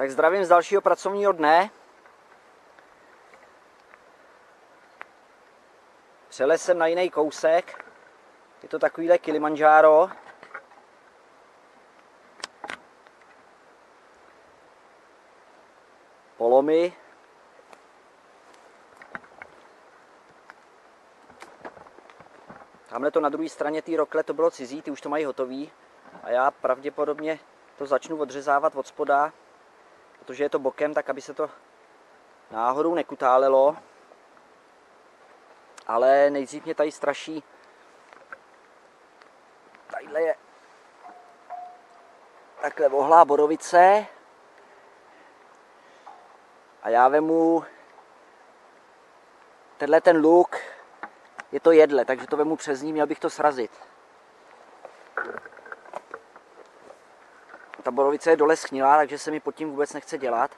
Tak zdravím z dalšího pracovního dne. Přelez jsem na jiný kousek. Je to takovýhle Kilimanjaro. Polomy. Tamhle to na druhé straně té rokle to bylo cizí, ty už to mají hotový. A já pravděpodobně to začnu odřezávat od spoda, protože je to bokem, tak aby se to náhodou nekutálelo. Ale nejdřív mě tady straší. Tadyhle je takhle vohlá borovice. A já vemu tenhle ten luk, je to jedle, takže to vemu přes ní, měl bych to srazit. Ta borovice je dole schnilá, takže se mi pod tím vůbec nechce dělat.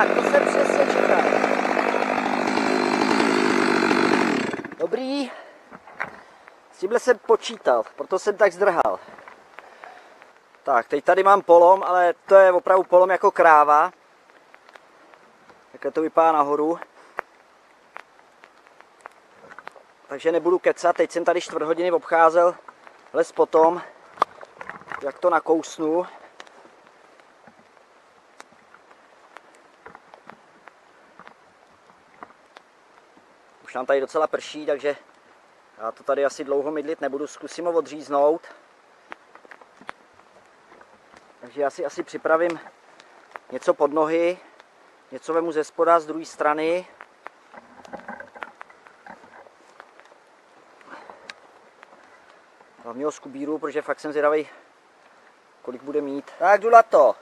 Tak, to jsem přesně čekal. Dobrý. S tímhle jsem počítal, proto jsem tak zdrhal. Tak, teď tady mám polom, ale to je opravdu polom jako kráva. Takhle to vypadá nahoru. Takže nebudu kecat, teď jsem tady čtvrt hodiny obcházel les potom, jak to nakousnu. Už nám tady docela prší, takže já to tady asi dlouho mydlit nebudu, zkusím ho odříznout. Takže já si asi připravím něco pod nohy, něco vemu ze spoda, z druhé strany. Hlavně ho skubíru, protože fakt jsem zvědavý, kolik bude mít. Tak jdu na to.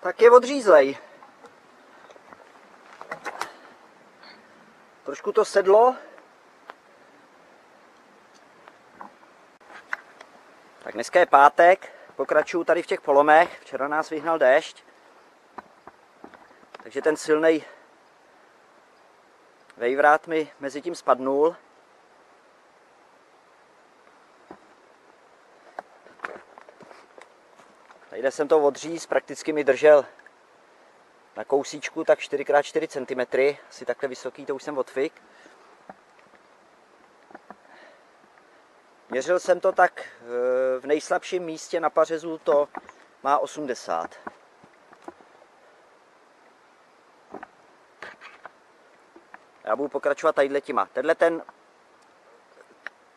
Tak je odřízlej. Trošku to sedlo. Tak dneska je pátek, pokračuju tady v těch polomech. Včera nás vyhnal déšť. Takže ten silný vejvrát mi mezi tím spadnul. Tady jsem to odříz, prakticky mi držel na kousíčku tak 4x4 cm, asi takhle vysoký, to už jsem odfik. Měřil jsem to tak eh, v nejslabším místě na pařezu to má 80. Já budu pokračovat tadyhle těma. Tenhle ten,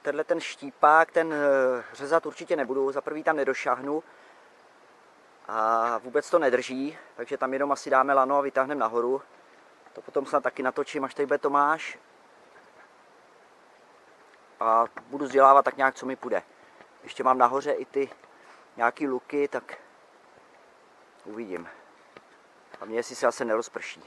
tenhle ten štípák, ten eh, řezat určitě nebudu, za prvý tam nedošáhnu a vůbec to nedrží, takže tam jenom asi dáme lano a vytáhneme nahoru. To potom snad taky natočím, až tady bude Tomáš. A budu vzdělávat tak nějak, co mi půjde. Ještě mám nahoře i ty nějaký luky, tak uvidím. A mě jestli se asi nerozprší.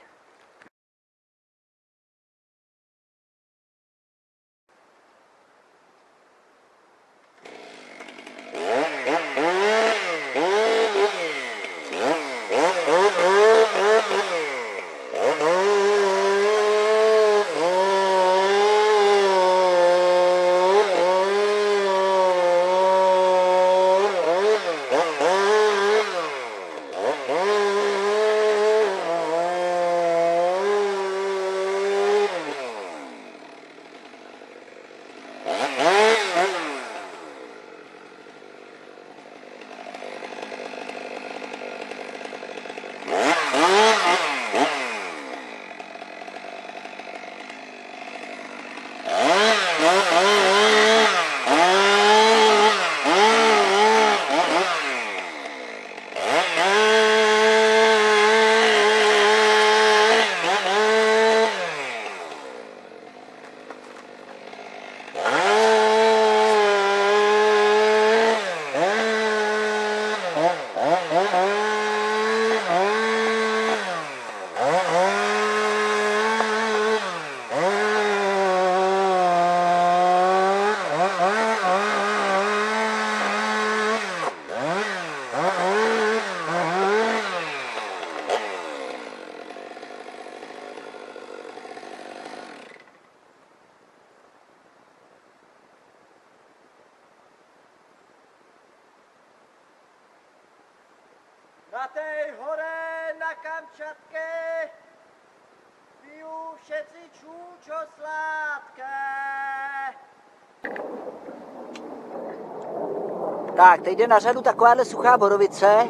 Tak, teď jde na řadu takováhle suchá borovice.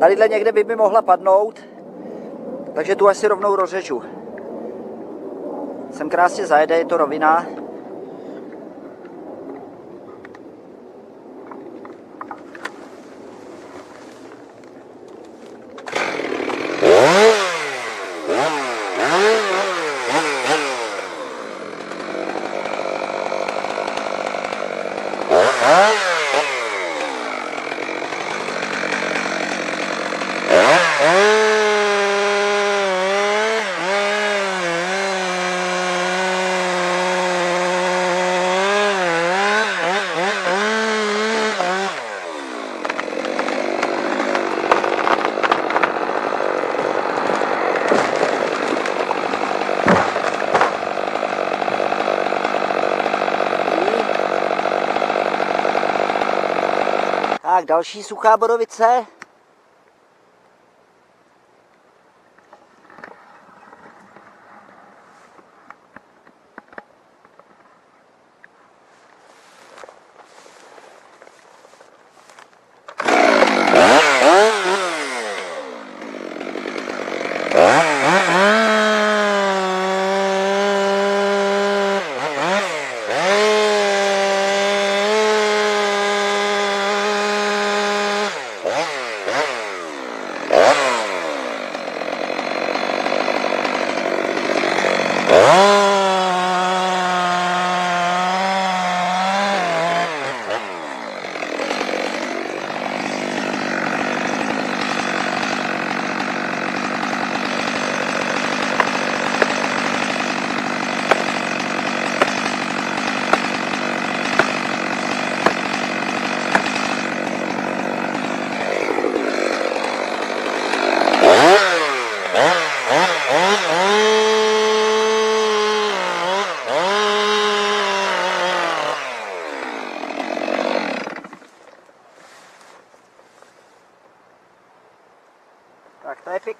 Tadyhle někde by mi mohla padnout, takže tu asi rovnou rozřežu. Sem krásně zajede, je to rovina. Tak, další suchá borovice.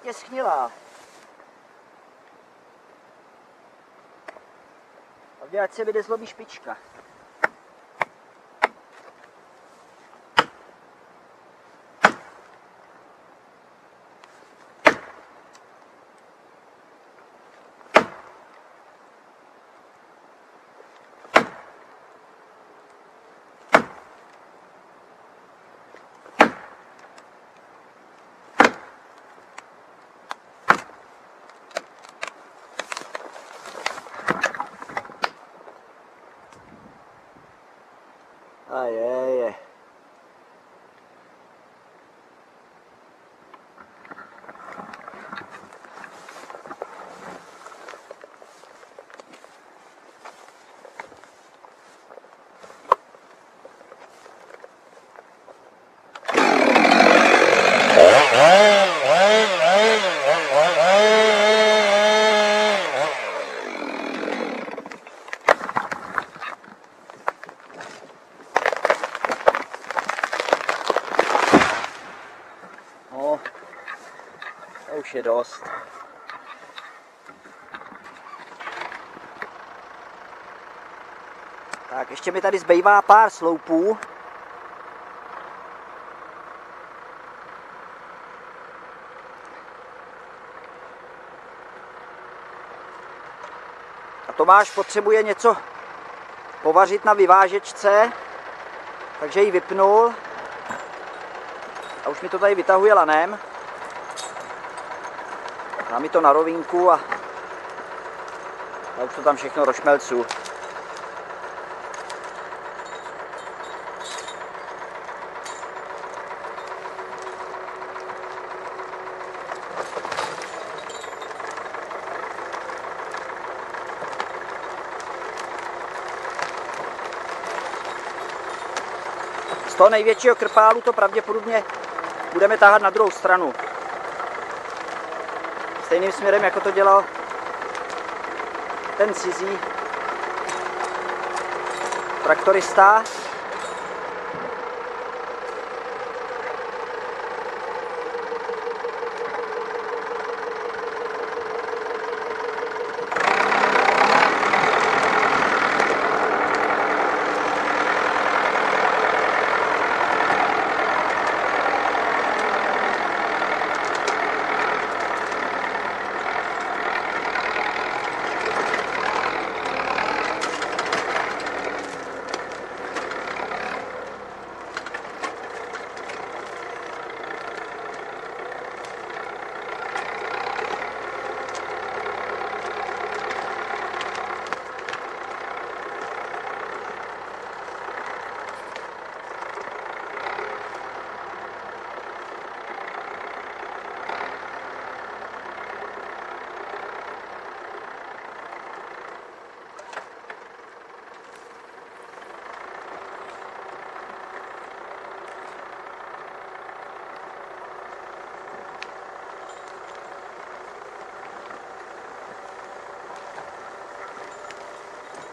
Neschnilá. Hlavně ať se mi nezlomí špička. A je, je. No, to je dost. Tak, ještě mi tady zbývá pár sloupů. A Tomáš potřebuje něco povařit na vyvážečce, takže ji vypnul. A už mi to tady vytahuje lanem. Dá mi to na rovinku a já už to tam všechno rošmelcu. Z toho největšího krpálu to pravděpodobně budeme tahat na druhou stranu. Stejným směrem, jako to dělal ten cizí traktorista.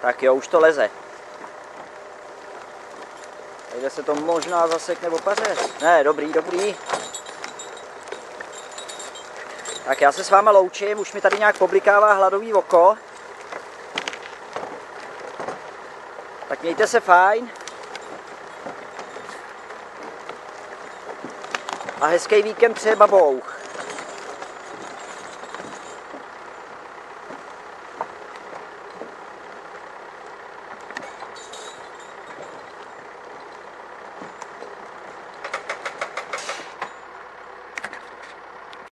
Tak jo, už to leze. Tady se to možná zasekne v opaře. Ne, dobrý, dobrý. Tak já se s váma loučím, už mi tady nějak poblikává hladový oko. Tak mějte se fajn. A hezký víkend přeje babouch.